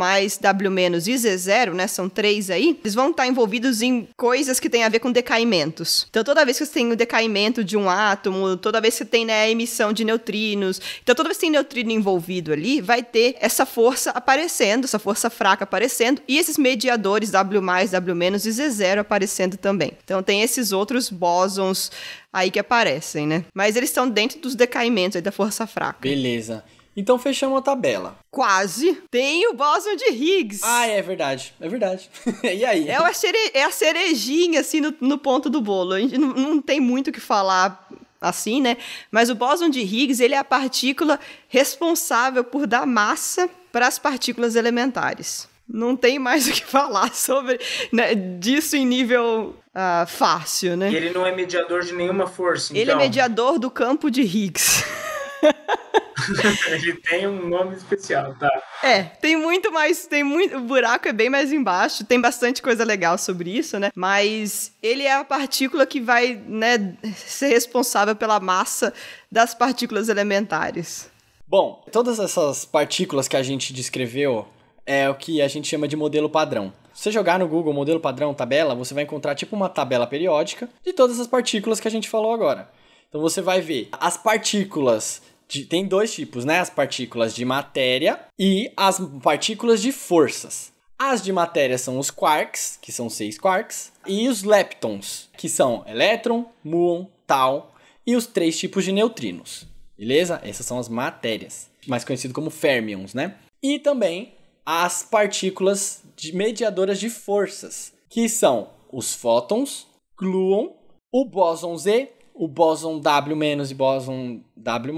W- e Z0, né, são três aí, eles vão estar envolvidos em coisas que têm a ver com decaimentos. Então, toda vez que você tem o decaimento de um átomo, toda vez que tem né, a emissão de neutrinos, então toda vez que tem neutrino envolvido ali, vai ter essa força aparecendo, essa força fraca aparecendo, e esses mediadores W+, W- e Z0 aparecendo também. Então tem esses outros bósons aí que aparecem, né? Mas eles estão dentro dos decaimentos aí da força fraca. Beleza. Então fechamos a tabela. Quase. Tem o bóson de Higgs. Ah, é verdade. É verdade. e aí? É, a cere- é a cerejinha, assim, no, no ponto do bolo. A gente não, não tem muito o que falar assim, né? Mas o bóson de Higgs, ele é a partícula responsável por dar massa para as partículas elementares. Não tem mais o que falar sobre né, disso em nível ah, fácil, né? E ele não é mediador de nenhuma força. Ele é então. mediador do campo de Higgs. ele tem um nome especial, tá? É, tem muito mais, tem muito, o buraco é bem mais embaixo, tem bastante coisa legal sobre isso, né? Mas ele é a partícula que vai, né, ser responsável pela massa das partículas elementares. Bom, todas essas partículas que a gente descreveu é o que a gente chama de modelo padrão. Se você jogar no Google modelo padrão tabela, você vai encontrar tipo uma tabela periódica de todas as partículas que a gente falou agora. Então você vai ver as partículas de, tem dois tipos, né? As partículas de matéria e as partículas de forças. As de matéria são os quarks, que são seis quarks, e os leptons, que são elétron, muon, tau, e os três tipos de neutrinos. Beleza? Essas são as matérias, mais conhecido como fermions, né? E também as partículas de mediadoras de forças, que são os fótons, gluon, o bóson Z, o bóson W- e bóson W+,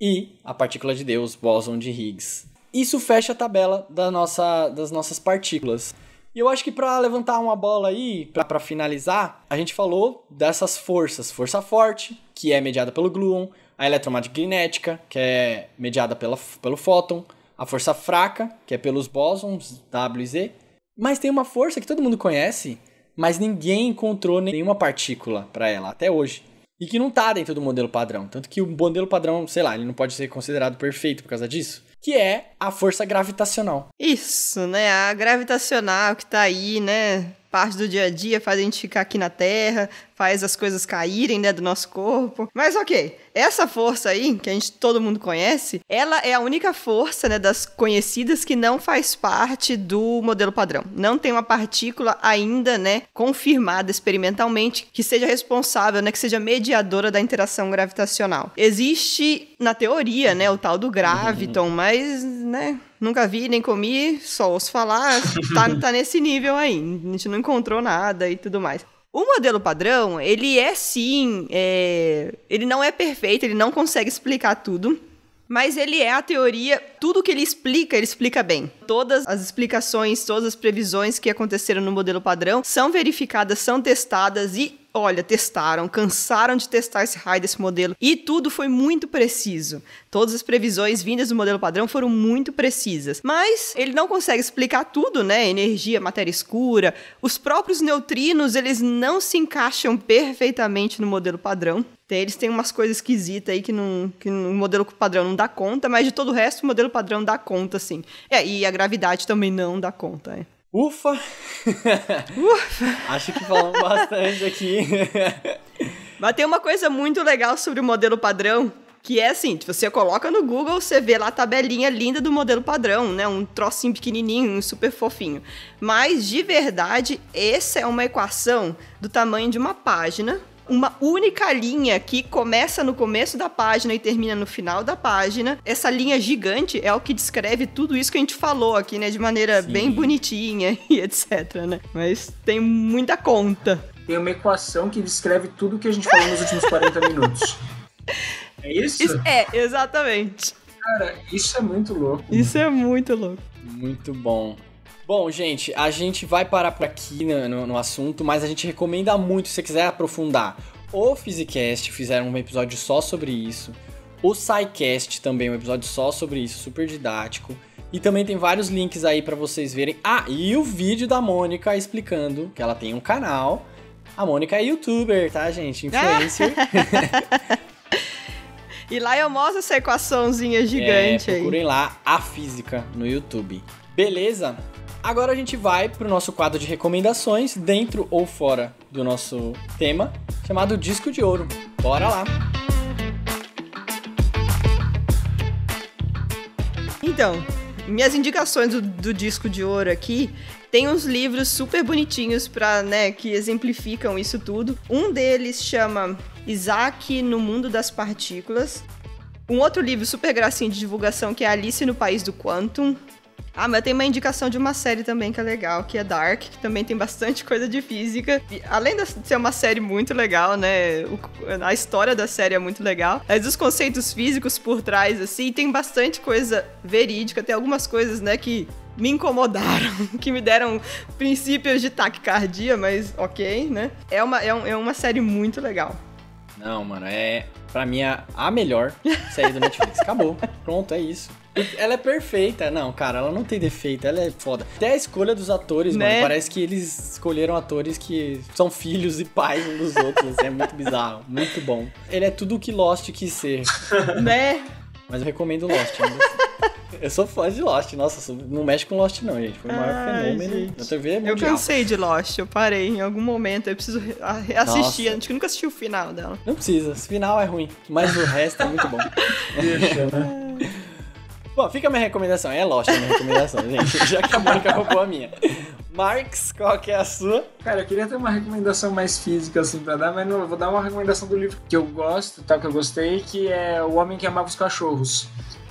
e a partícula de Deus, bóson de Higgs. Isso fecha a tabela da nossa, das nossas partículas. E eu acho que para levantar uma bola aí, para finalizar, a gente falou dessas forças. Força forte, que é mediada pelo gluon, a eletromagnética, que é mediada pela, pelo fóton, a força fraca, que é pelos bósons W e Z. Mas tem uma força que todo mundo conhece, mas ninguém encontrou nenhuma partícula para ela até hoje. E que não tá dentro do modelo padrão. Tanto que o modelo padrão, sei lá, ele não pode ser considerado perfeito por causa disso. Que é a força gravitacional. Isso, né? A gravitacional que tá aí, né? Parte do dia a dia, faz a gente ficar aqui na Terra, faz as coisas caírem, né, do nosso corpo. Mas ok, essa força aí, que a gente todo mundo conhece, ela é a única força, né, das conhecidas que não faz parte do modelo padrão. Não tem uma partícula ainda, né, confirmada experimentalmente que seja responsável, né, que seja mediadora da interação gravitacional. Existe na teoria, né, o tal do graviton, mas, né, Nunca vi, nem comi, só ouço falar, tá, tá nesse nível aí. A gente não encontrou nada e tudo mais. O modelo padrão, ele é sim. É... Ele não é perfeito, ele não consegue explicar tudo. Mas ele é a teoria, tudo que ele explica, ele explica bem. Todas as explicações, todas as previsões que aconteceram no modelo padrão são verificadas, são testadas e olha, testaram, cansaram de testar esse raio desse modelo e tudo foi muito preciso. Todas as previsões vindas do modelo padrão foram muito precisas. Mas ele não consegue explicar tudo, né? Energia, matéria escura, os próprios neutrinos, eles não se encaixam perfeitamente no modelo padrão. Eles têm umas coisas esquisitas aí que, não, que no modelo padrão não dá conta, mas de todo o resto o modelo padrão dá conta, sim. É, e a gravidade também não dá conta, é. Ufa! Ufa! Acho que falamos bastante aqui. Mas tem uma coisa muito legal sobre o modelo padrão, que é assim, você coloca no Google, você vê lá a tabelinha linda do modelo padrão, né? Um trocinho pequenininho, super fofinho. Mas, de verdade, essa é uma equação do tamanho de uma página, uma única linha que começa no começo da página e termina no final da página. Essa linha gigante é o que descreve tudo isso que a gente falou aqui, né? De maneira Sim. bem bonitinha e etc, né? Mas tem muita conta. Tem uma equação que descreve tudo que a gente falou nos últimos 40 minutos. É isso? isso? É, exatamente. Cara, isso é muito louco. Isso mano. é muito louco. Muito bom. Bom, gente, a gente vai parar por aqui no, no, no, assunto, mas a gente recomenda muito, se você quiser aprofundar. O Physicast fizeram um episódio só sobre isso. O SciCast também, um episódio só sobre isso, super didático. E também tem vários links aí para vocês verem. Ah, e o vídeo da Mônica explicando que ela tem um canal. A Mônica é youtuber, tá, gente? Influencer. e lá eu mostro essa equaçãozinha gigante é, procurem aí. lá a física no YouTube. Beleza? Agora a gente vai pro nosso quadro de recomendações, dentro ou fora do nosso tema, chamado Disco de Ouro. Bora lá! Então, minhas indicações do, do, disco de ouro aqui tem uns livros super bonitinhos para, né, que exemplificam isso tudo. Um deles chama Isaac no Mundo das Partículas. Um outro livro super gracinha de divulgação que é Alice no País do Quantum. Ah, mas tem uma indicação de uma série também que é legal, que é Dark, que também tem bastante coisa de física. E, além de ser uma série muito legal, né? O, a história da série é muito legal. Mas os conceitos físicos por trás, assim, tem bastante coisa verídica. Tem algumas coisas, né, que me incomodaram, que me deram princípios de taquicardia, mas ok, né? É uma, é, um, é uma série muito legal. Não, mano, é pra mim a melhor série do Netflix. Acabou. Pronto, é isso. Ela é perfeita. Não, cara, ela não tem defeito. Ela é foda. Até a escolha dos atores, né? mano. Parece que eles escolheram atores que são filhos e pais uns dos outros. Assim, é muito bizarro. Muito bom. Ele é tudo o que Lost quis ser. Né? Mas eu recomendo Lost. Eu sou fã de Lost. Nossa, não mexe com Lost não, gente. Foi o maior Ai, fenômeno gente. da TV mundial. Eu cansei de Lost. Eu parei em algum momento. Eu preciso reassistir. A gente nunca assistiu o final dela. Não precisa. O final é ruim. Mas o resto é muito bom. Deixa, né? Bom, fica a minha recomendação. É Lost a minha recomendação, gente. Já que a Mônica roubou a minha. Marx, qual que é a sua? Cara, eu queria ter uma recomendação mais física, assim, pra dar, mas não, vou dar uma recomendação do livro que eu gosto, tá, que eu gostei, que é O Homem que Amava os Cachorros.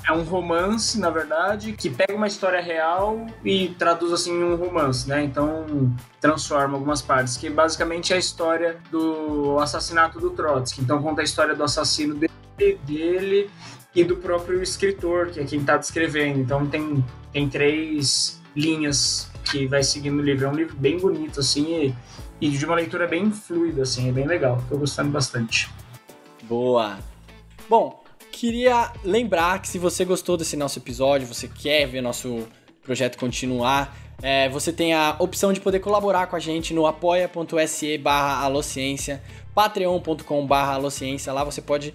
É um romance, na verdade, que pega uma história real e traduz assim em um romance, né? Então transforma algumas partes, que basicamente é a história do assassinato do Trotsky. Então conta a história do assassino dele, dele e do próprio escritor, que é quem está descrevendo. Então tem, tem três linhas que vai seguindo o livro. É um livro bem bonito, assim, e, e de uma leitura bem fluida, assim, é bem legal. Estou gostando bastante. Boa! Bom, queria lembrar que se você gostou desse nosso episódio, você quer ver nosso projeto continuar, é, você tem a opção de poder colaborar com a gente no apoia.se barra alociência, patreon.com barra alociência, lá você pode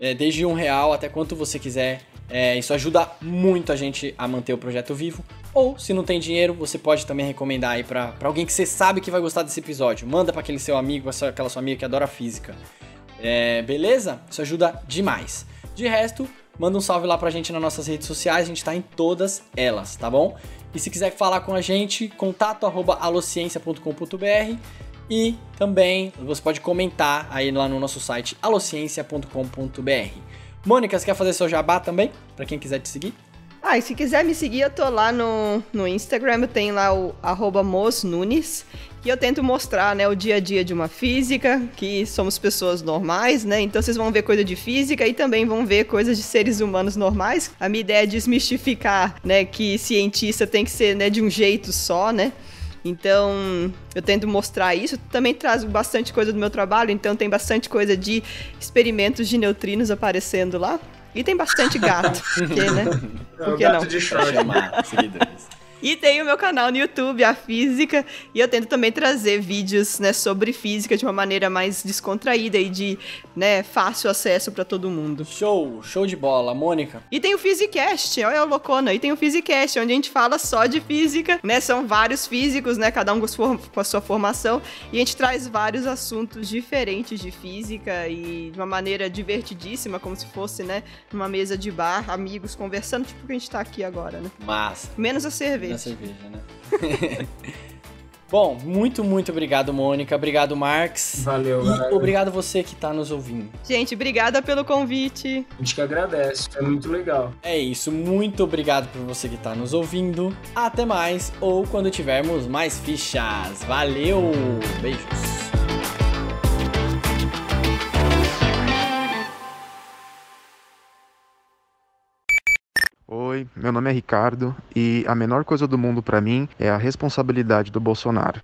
é, desde um real até quanto você quiser. É, isso ajuda muito a gente a manter o projeto vivo. Ou, se não tem dinheiro, você pode também recomendar aí pra alguém que você sabe que vai gostar desse episódio. Manda pra aquele seu amigo, aquela sua amiga que adora física. É, beleza? Isso ajuda demais. De resto, manda um salve lá pra gente nas nossas redes sociais, a gente tá em todas elas, tá bom? E se quiser falar com a gente, contato arroba alociência.com.br e também você pode comentar aí lá no nosso site alociência.com.br. Mônica, você quer fazer seu jabá também? Para quem quiser te seguir? Ah, e se quiser me seguir, eu tô lá no, no Instagram, eu tenho lá o arroba mosnunes, que eu tento mostrar, né, o dia a dia de uma física, que somos pessoas normais, né, então vocês vão ver coisa de física e também vão ver coisas de seres humanos normais. A minha ideia é desmistificar, né, que cientista tem que ser, né, de um jeito só, né, então, eu tento mostrar isso. Também traz bastante coisa do meu trabalho, então tem bastante coisa de experimentos de neutrinos aparecendo lá. E tem bastante gato, porque, né? Por que gato não? de seguidores. E tem o meu canal no YouTube, A Física, e eu tento também trazer vídeos, né, sobre física de uma maneira mais descontraída e de, né, fácil acesso pra todo mundo. Show, show de bola. Mônica, E tem o Physicast, olha o loucona, e tem o Physicast, onde a gente fala só de física, né? São vários físicos, né? Cada um com, a sua formação, e a gente traz vários assuntos diferentes de física e de uma maneira divertidíssima, como se fosse, né? Numa mesa de bar, amigos conversando, tipo o que a gente tá aqui agora, né? massa. Menos a cerveja. Na cerveja, né? Bom, muito, muito obrigado, Mônica. Obrigado, Marx. Valeu, E galera. obrigado você que tá nos ouvindo. Gente, obrigada pelo convite. A gente que agradece, foi muito legal. É isso, muito obrigado por você que tá nos ouvindo. Até mais, ou quando tivermos mais fichas. Valeu! Beijos! Oi, meu nome é Ricardo e a menor coisa do mundo pra mim é a responsabilidade do Bolsonaro.